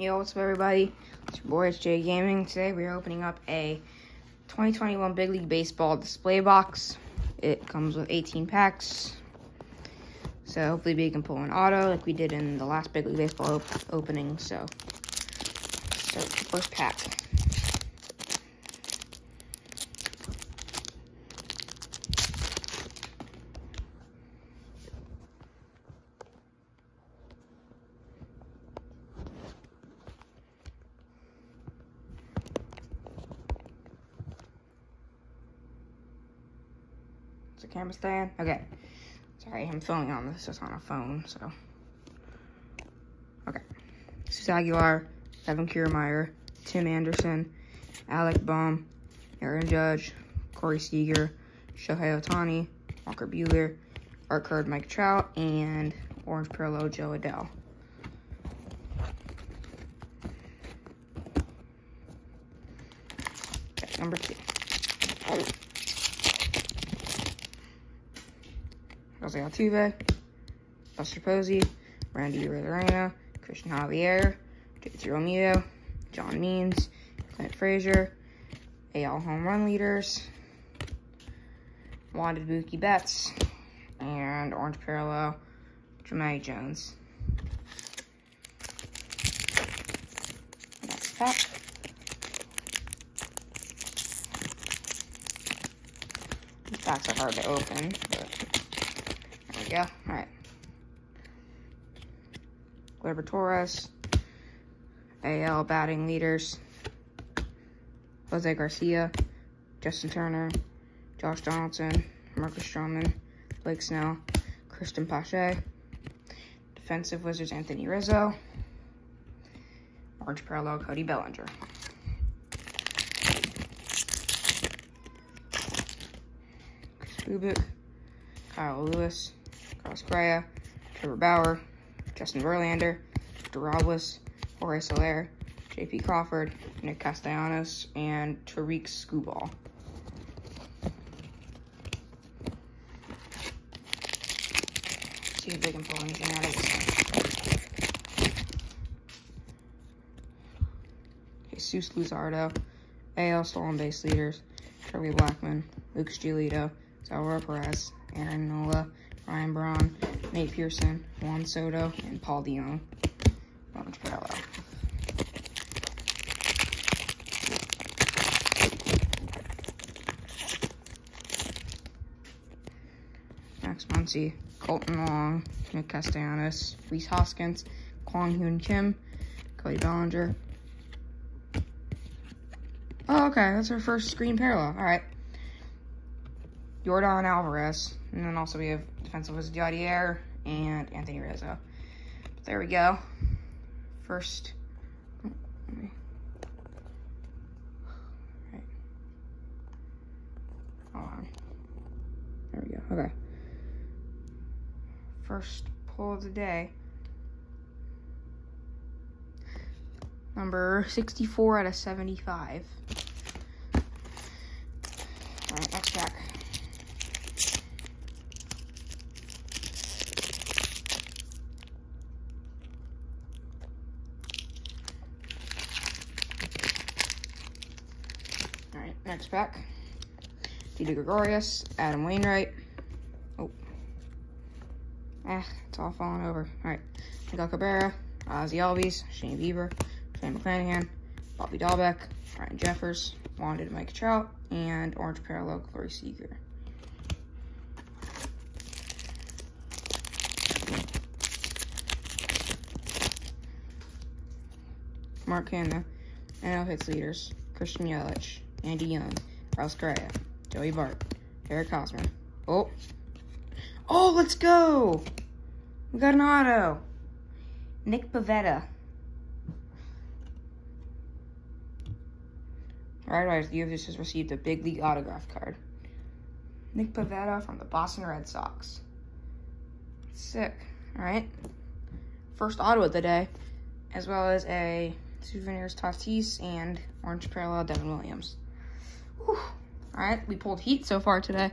Yo, what's up, everybody? It's your boy, it's Jay Gaming. Today we're opening up a 2021 Big League Baseball display box. It comes with 18 packs. So hopefully we can pull an auto like we did in the last Big League Baseball op opening. So, so first pack. Camera staying? Okay. Sorry, I'm filming on this just on a phone, so. Okay. Jesus Aguilar, Evan Kiermaier, Tim Anderson, Alec Bohm, Aaron Judge, Corey Seager, Shohei Ohtani, Walker Buehler, art card Mike Trout, and orange parallel Jo Adell. Okay, number two. Jose Altuve, Buster Posey, Randy Arozarena, Cristian Javier, JT Realmuto, John Means, Clint Frazier, AL home run leaders, wanted Mookie Betts, and orange parallel, Jahmai Jones. Next pack. These packs are hard to open, but we go. All right. Gleyber Torres, AL batting leaders, Jose Garcia, Justin Turner, Josh Donaldson, Marcus Stroman, Blake Snell, Cristian Pache, defensive Wizards Anthony Rizzo, orange parallel Cody Bellinger. Bubic, Kyle Lewis, Carlos Correa, Trevor Bauer, Justin Verlander, Victor Jorge Soler, JP Crawford, Nick Castellanos, and Tarik Skubal. See if they can pull anything out of this. Jesus Luzardo, AL stolen base leaders, Charlie Blackmon, Lucas Giolito, Salvador Perez, Aaron Nola, Ryan Braun, Nate Pearson, Juan Soto, and Paul DeJong. Orange parallel. Max Muncy, Kolten Wong, Nick Castellanos, Rhys Hoskins, Kwang Hyun Kim, Cody Bellinger. Oh, okay, that's our first screen parallel. All right. Yordan Alvarez. And then also we have defensive was Yadier and Anthony Rizzo. But there we go. First. Right. Hold on. There we go. Okay. First pull of the day. Number 64 out of 75. All right, next pack. All right, next pack. Didi Gregorius, Adam Wainwright. Oh. Ah, it's all falling over. All right. Miguel Cabrera, Ozzie Albies, Shane Bieber, Shane McClanahan, Bobby Dalbec, Ryan Jeffers, Wanted Mike Trout, and Orange Parallel Corey Seager. Mark Hanna, NL hits leaders, Christian Yelich, Andy Young, Carlos Correa, Joey Bart, Eric Hosmer. Oh. Oh, let's go. We got an auto. Nick Pivetta. All right, guys, you have just received a big league autograph card. Nick Pivetta from the Boston Red Sox. Sick. All right. First auto of the day, as well as a Souvenirs Tatis and Orange Parallel Devin Williams. Whew. All right, we pulled heat so far today.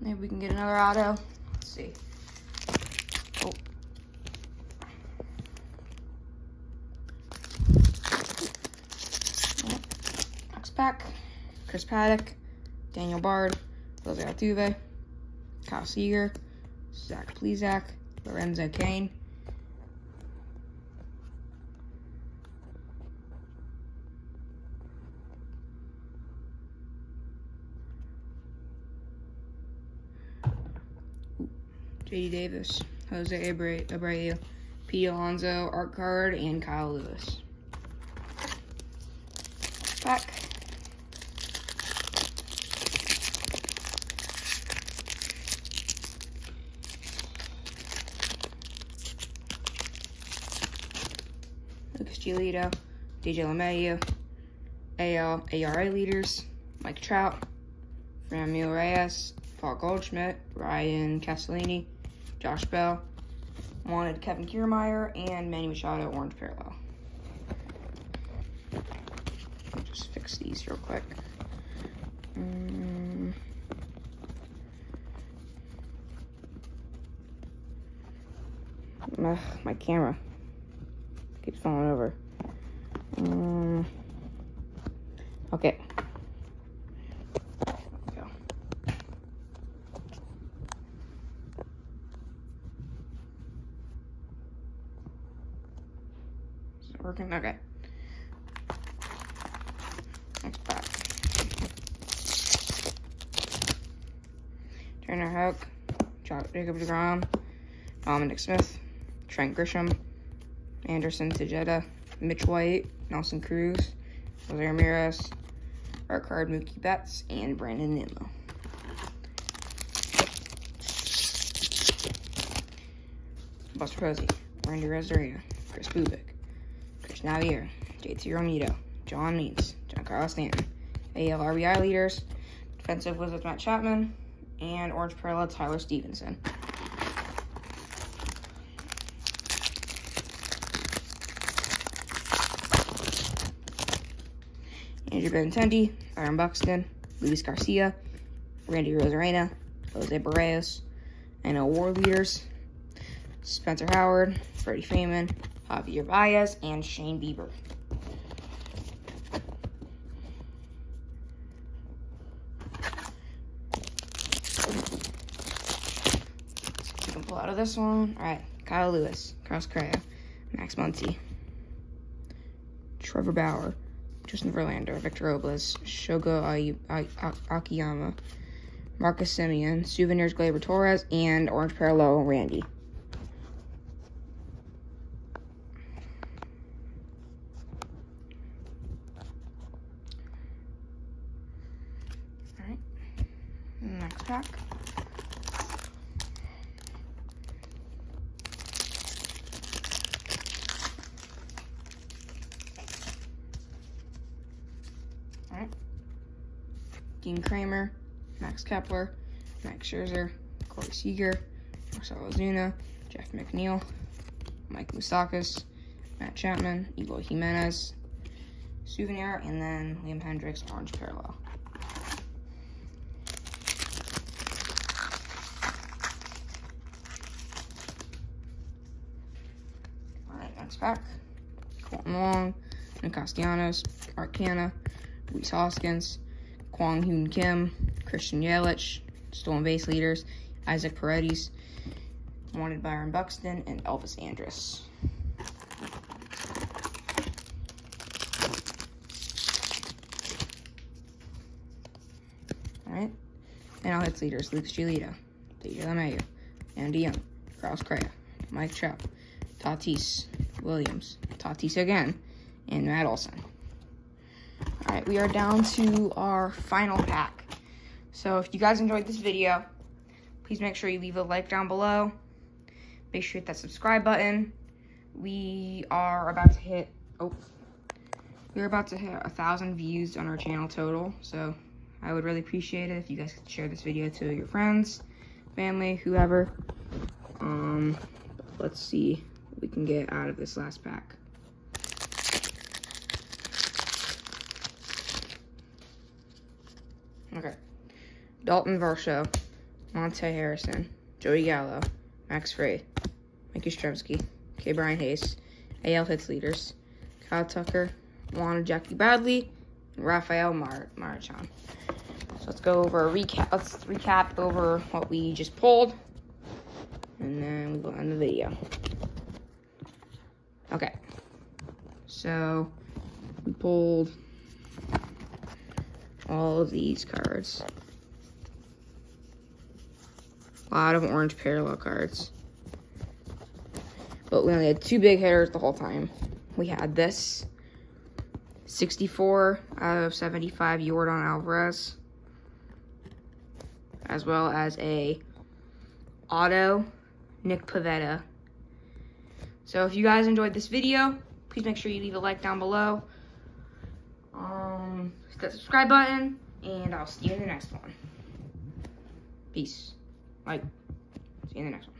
Maybe we can get another auto. Let's see. Oh. Pack, Chris Paddack, Daniel Bard, Jose Altuve, Kyle Seager, Zach Plesac, Lorenzo Cain, JD Davis, Jose Abreu, Pete Alonso, Art Card, and Kyle Lewis. Back. Lucas Giolito, DJ LeMahieu, AL, ARA leaders, Mike Trout, Ramil Reyes, Paul Goldschmidt, Ryan Castellini, Josh Bell, wanted Kevin Kiermaier, and Manny Machado, orange parallel. Just fix these real quick. Um, ugh, my camera keeps falling over. Um, okay. Working? Okay. Next pack. Turner Hook, Jacob DeGrom, Dominic Smith, Trent Grisham, Anderson Tejeda, Mitch White, Nelson Cruz, Jose Ramirez, Art Card Mookie Betts, and Brandon Nimmo. Buster Posey, Randy Arozarena, Chris Bubic, Navier, JT Realmuto, John Means, Giancarlo Stanton, AL RBI leaders, defensive wizards Matt Chapman, and orange parallel Tyler Stephenson. Andrew Benintendi, Aaron Buxton, Luis Garcia, Randy Arozarena, Jose Berrios, and award leaders, Spencer Howard, Freddie Freeman, Javier Baez, and Shane Bieber. Pull out of this one. All right, Kyle Lewis, Carlos Correa, Max Muncy, Trevor Bauer, Justin Verlander, Victor Robles, Shogo Akiyama, Marcus Semien, Souvenirs Gleyber Torres, and Orange Parallel Randy. pack. Alright. Dean Kremer, Max Kepler, Max Scherzer, Corey Seager, Marcell Ozuna, Jeff McNeil, Mike Moustakas, Matt Chapman, Eloy Jimenez, Souvenir, and then Liam Hendriks, Orange Parallel. Alright, next pack. Kolten Wong, Nick Castellanos, Arcana, Rhys Hoskins, Kwang Hyun Kim, Christian Yelich, stolen base leaders, Isaac Paredes, wanted Byron Buxton, and Elvis Andrus. Alright. And I'll hit leaders, Lucas Giolito, DJ LeMahieu, Andy Young, Carlos Correa, Mike Trout, Tatis, Williams, Tatis again, and Matt Olson. All right, we are down to our final pack. So if you guys enjoyed this video, please make sure you leave a like down below. Make sure you hit that subscribe button. We are about to hit, oh, we're about to hit a thousand views on our channel total. So I would really appreciate it if you guys could share this video to your friends, family, whoever. Um, let's see we can get out of this last pack. Okay. Dalton Varsho, Monte Harrison, Joey Gallo, Max Frey, Mike Yastrzemski, Ke'Bryan Hayes, AL Hits Leaders, Kyle Tucker, Juan Jackie Bradley, Rafael Mar. So let's go over a recap. Let's recap over what we just pulled, and then we will end the video. Okay. So we pulled all of these cards. A lot of orange parallel cards. But we only had two big hitters the whole time. We had this 64 out of 75 Yordan Alvarez. As well as a auto Nick Pivetta. So if you guys enjoyed this video, please make sure you leave a like down below. Hit that subscribe button, and I'll see you in the next one. Peace. Like, see you in the next one.